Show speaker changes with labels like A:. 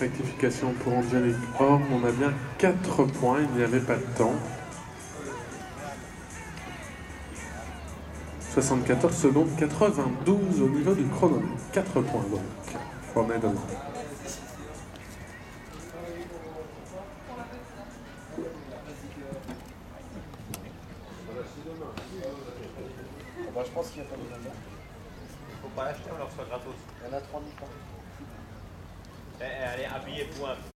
A: Rectification pour Angelique Or, on a bien 4 points, il n'y avait pas de temps. 74 secondes 92 au niveau du chrono. 4 points donc. From Edel.
B: Bah, je pense qu'il n'y a pas de
C: Faut pas l'acheter, on le reçoit gratos.
B: Il y en a 3000
C: Eh, eh, allez, habillez-vous un peu.